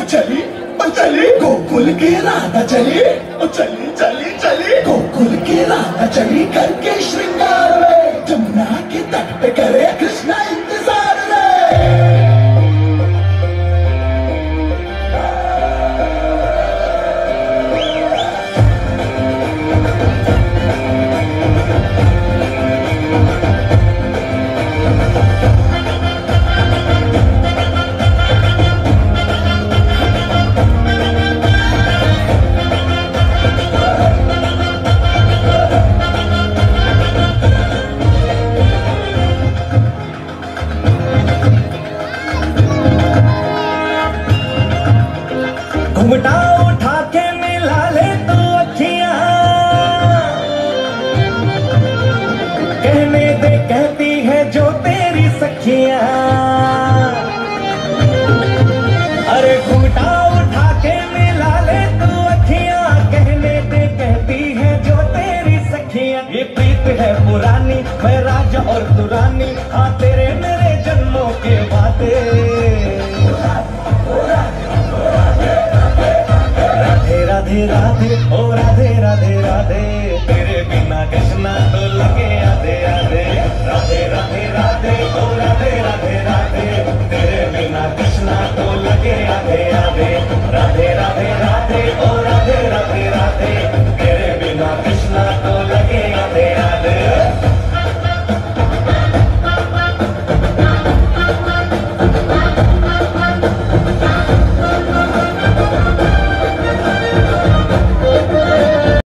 ओ चली ओ चली गोकुल के राधा चली ओ चली चली चली गोकुल के राधा चली करके श्रृंगार में जमुना के तट पे करे कृष्ण अरे घुमटा उठा के मिला कहती है, जो तेरी सखियाँ। है पुरानी, मैं राजा और तू रानी हाँ तेरे मेरे जन्मों के वादे। राधे राधे राधे। ओ, राधे राधे राधे। Thank you.